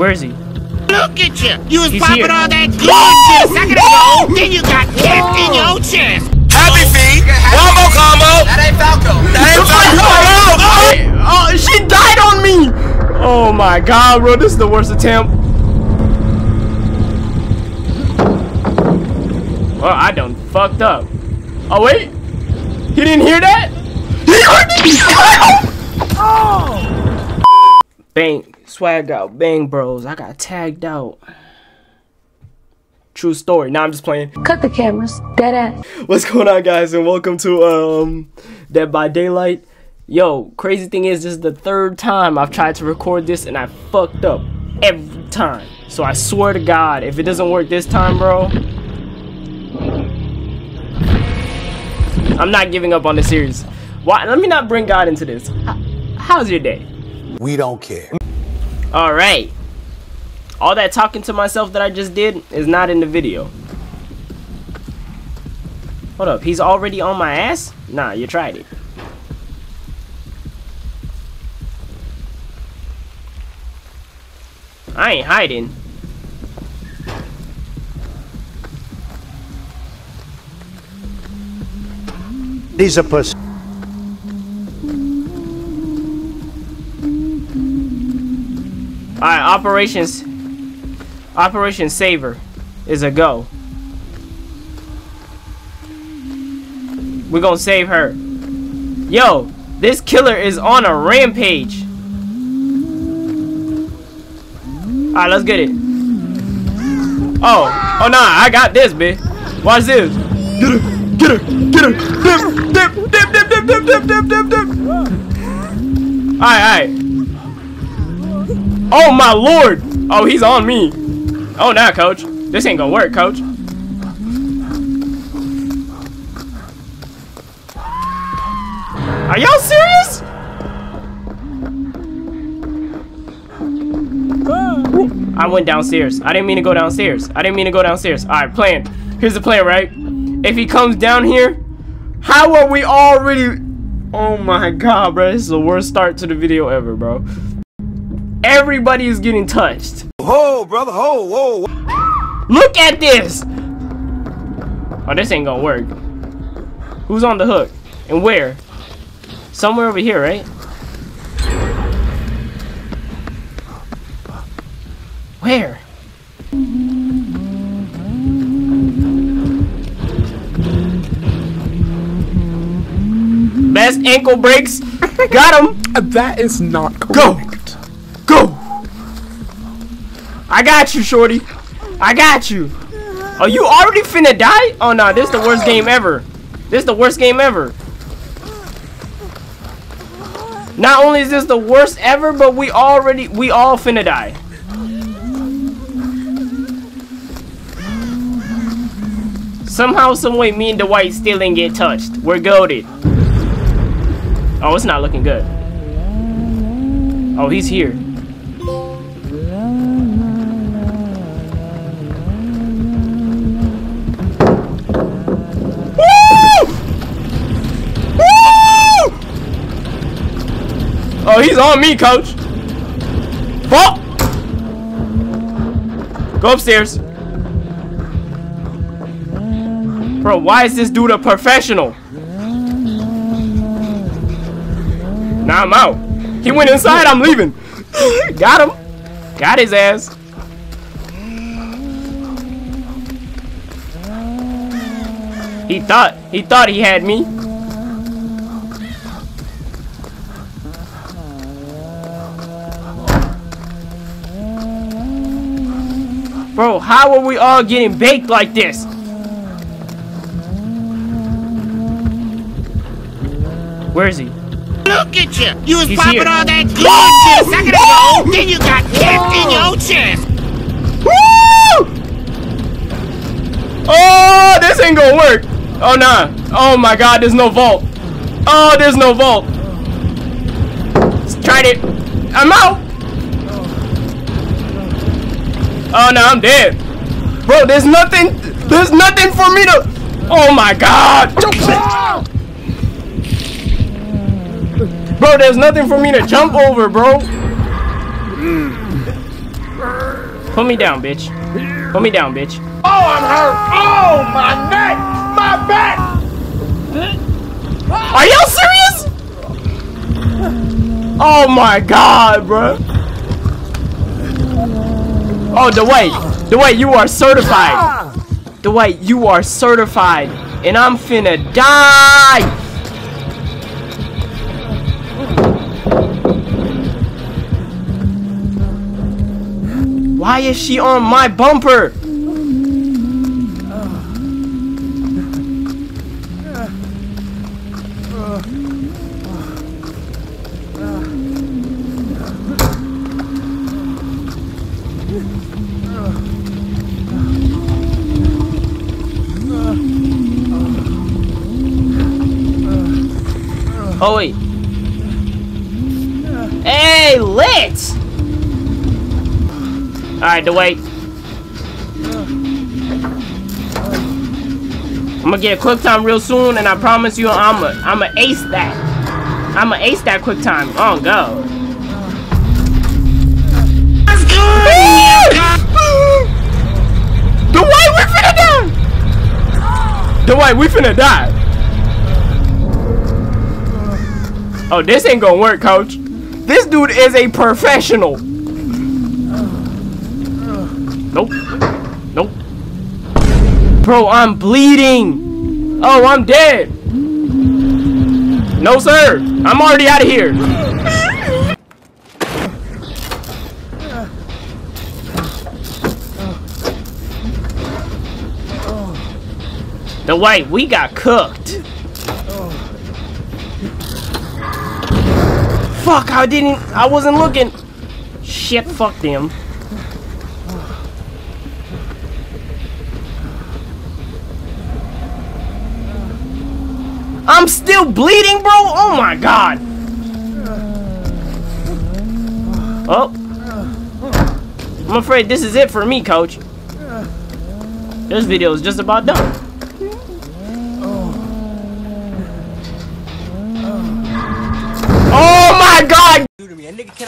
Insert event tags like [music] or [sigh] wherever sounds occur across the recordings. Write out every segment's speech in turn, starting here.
Where is he? Look at you! You was He's popping here. all that good shit a second ago, then you got kicked in your chest! Happy feet. One more combo. That ain't Falco. That ain't Falco. Oh oh, oh, oh, oh! she died on me! Oh my god, bro, this is the worst attempt. Well, I done fucked up. Oh wait, he didn't hear that? He heard me! Bang, swag out, bang bros. I got tagged out. True story. Now I'm just playing. Cut the cameras. Dead ass. What's going on, guys, and welcome to um Dead by Daylight. Yo, crazy thing is, this is the third time I've tried to record this, and I fucked up every time. So I swear to God, if it doesn't work this time, bro, I'm not giving up on the series. Why? Let me not bring God into this. How's your day? We don't care. All right. All that talking to myself that I just did is not in the video. Hold up, he's already on my ass? Nah, you tried it. I ain't hiding. He's a pussy. Alright, operations Operation Saver is a go. We're gonna save her. Yo, this killer is on a rampage. Alright, let's get it. Oh, oh nah, I got this, bitch. Watch this. Get her, get her, get her. Dip, dip, dip, dip, dip, dip, dip, dip, dip, dip. Alright, alright. Oh my lord! Oh, he's on me. Oh, nah, coach. This ain't gonna work, coach. Are y'all serious? I went downstairs. I didn't mean to go downstairs. I didn't mean to go downstairs. Alright, plan. Here's the plan, right? If he comes down here, how are we already... Oh my god, bro. This is the worst start to the video ever, bro. Everybody is getting touched. Ho, brother. Ho, whoa. Look at this! Oh, this ain't gonna work. Who's on the hook? And where? Somewhere over here, right? Where? Best ankle breaks. Got him. That is not correct. Go! I got you, shorty. I got you. Are you already finna die? Oh no, this is the worst game ever. This is the worst game ever. Not only is this the worst ever, but we already we all finna die. Somehow, someway, me and Dwight still didn't get touched. We're goaded. Oh, it's not looking good. Oh, he's here. Oh, he's on me, coach. Fall. Go upstairs. Bro, why is this dude a professional? Now I'm out. He went inside, I'm leaving. [laughs] Got him. Got his ass. He thought he thought he had me. Bro, how are we all getting baked like this? Where is he? Look at you! You was He's popping here. all that good shit a second ago, then you got kicked in your chest! Woo! Oh, this ain't gonna work. Oh nah. Oh my god, there's no vault. Oh, there's no vault. Let's try it. I'm out. Oh no, I'm dead. Bro, there's nothing. There's nothing for me to. Oh my god. Bro, there's nothing for me to jump over, bro. Put me down, bitch. Put me down, bitch. Oh, I'm hurt. Oh, my neck. My back. Are y'all serious? Oh my god, bro. Oh, Dwight. Dwight, you are certified. Dwight, you are certified. And I'm finna die. Why is she on my bumper? Oh wait. Hey, lit! Alright, Dwight. I'm gonna get a quick time real soon, and I promise you, I'm a, I'm a ace that. I'm a ace that quick time. Oh, go. Dwight, we finna die. Oh, this ain't gonna work, coach. This dude is a professional. Nope. Nope. Bro, I'm bleeding. Oh, I'm dead. No, sir. I'm already out of here. Dwight, we got cooked. Fuck, I didn't, I wasn't looking. Shit, fuck them. I'm still bleeding, bro? Oh my god. Oh. I'm afraid this is it for me, coach. This video is just about done.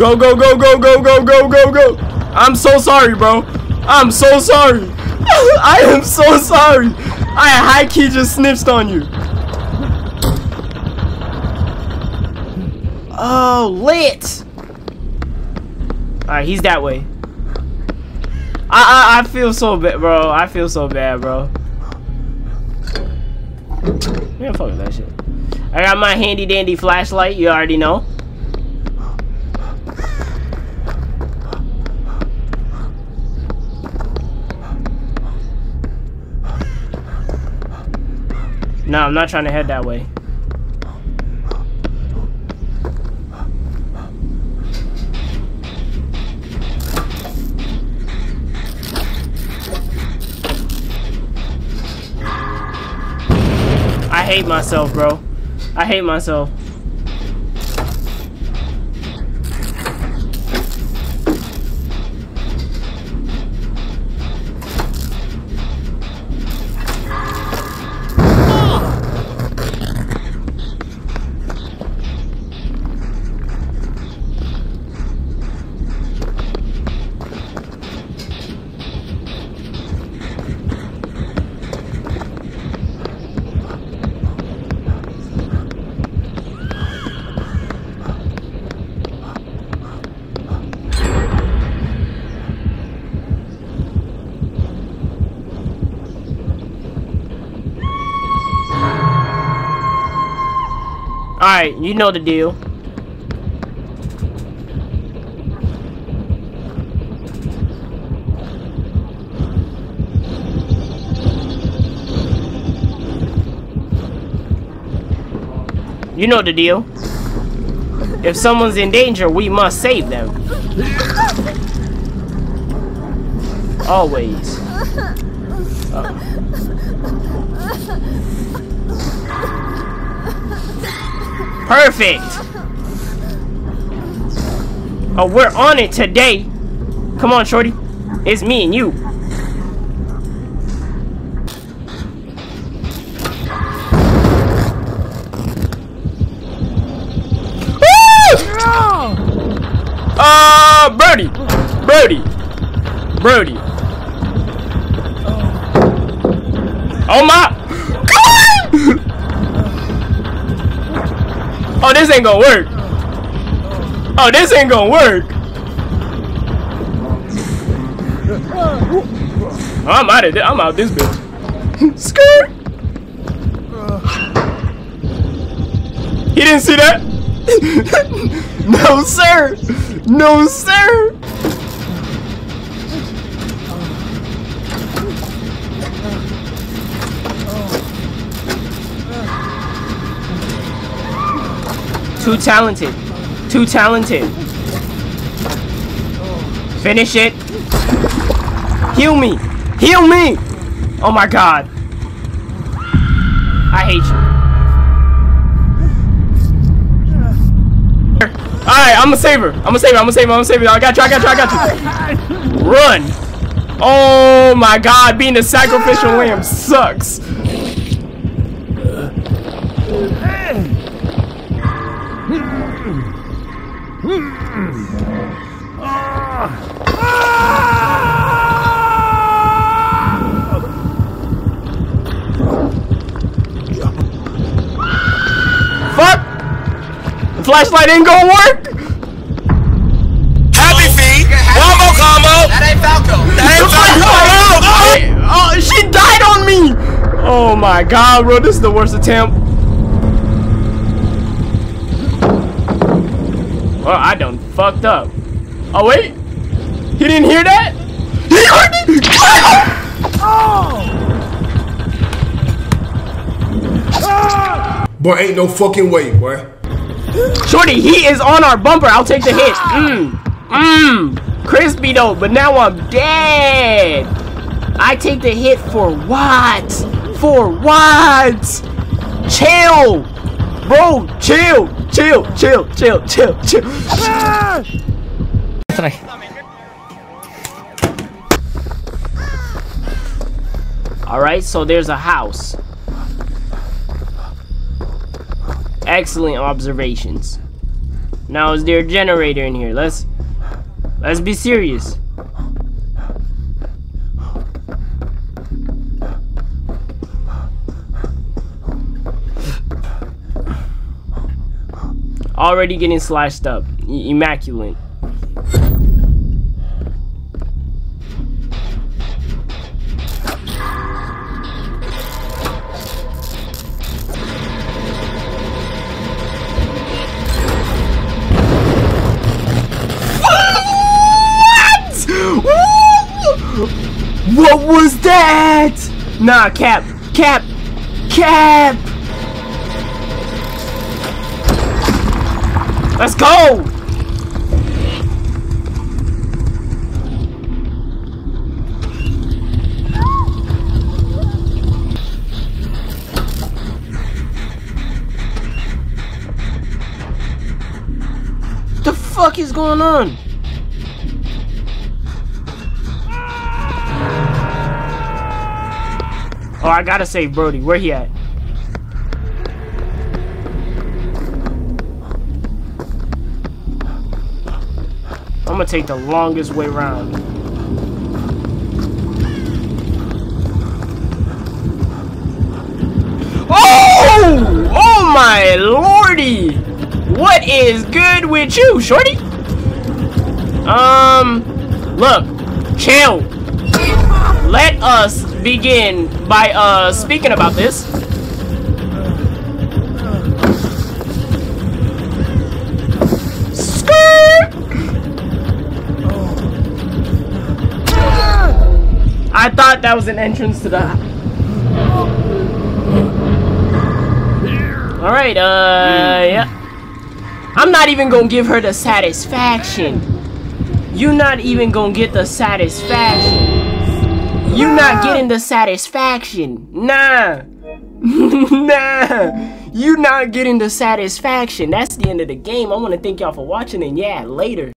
Go, go, go, go, go, go, go, go, go! I'm so sorry, bro. I'm so sorry. [laughs] I am so sorry. I high key just snitched on you. Oh, lit! Alright, he's that way. I, I I feel so bad, bro. I feel so bad, bro. Yeah, fuck that shit. I got my handy dandy flashlight, you already know. No, I'm not trying to head that way. I hate myself, bro. I hate myself. Alright, you know the deal. You know the deal. If someone's in danger, we must save them. Always. [laughs] Perfect! Oh, we're on it today. Come on, Shorty. It's me and you. Uh, Brody! Brody! Brody! Oh my! Oh, this ain't gonna work! Oh, this ain't gonna work! Oh, I'm out of this. I'm out of this bitch. [laughs] Skirt! He didn't see that? [laughs] no, sir! No, sir! Too talented. Too talented. Finish it. Heal me. Heal me. Oh my god. I hate you. Alright, I'm a saver. I'm a saver. I'm a saver. I'm a saver. I got you. I got you. I got you. Run. Oh my god, being a sacrificial lamb sucks. Flashlight ain't gonna work! Happy feet. One more combo. That ain't Falco. That ain't Falco. Oh, oh, she died on me! Oh my god, bro, this is the worst attempt. Well, I done fucked up. Oh, wait. He didn't hear that? He heard it! Boy, ain't no fucking way, boy. Shorty, he is on our bumper. I'll take the hit. Mmm. Mmm. Crispy though, but now I'm dead. I take the hit for what? For what? Chill. Bro, chill. Chill, chill, chill, chill, chill. Alright, so there's a house. Excellent observations. Now is there a generator in here? Let's let's be serious. Already getting slashed up. Immaculate. What was that? Nah, Cap. Cap. Cap. Let's go. The fuck is going on? Oh, I gotta save Brody. Where he at? Gonna take the longest way around. Oh! Oh my lordy! What is good with you, shorty? Um, look, chill. Let us begin by uh speaking about this. Thought that was an entrance to the. All right, uh, yeah. I'm not even gonna give her the satisfaction. You're not even gonna get the satisfaction. You're not getting the satisfaction. Nah. [laughs] nah. You're not getting the satisfaction. That's the end of the game. I want to thank y'all for watching and yeah, later.